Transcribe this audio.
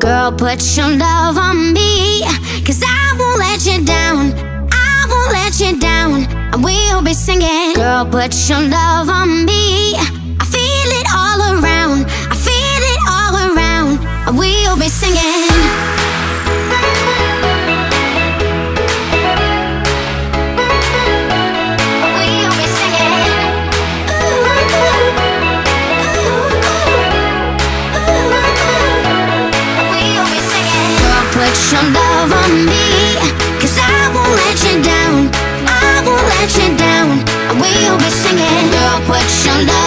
Girl, put your love on me Cause I won't let you down. I won't let you down. I will be singing. Girl, put your love on me. I feel it all around. I feel it all around. I will be singing. love on I won't let you down. I won't let you down. Will be singing. Girl, put your love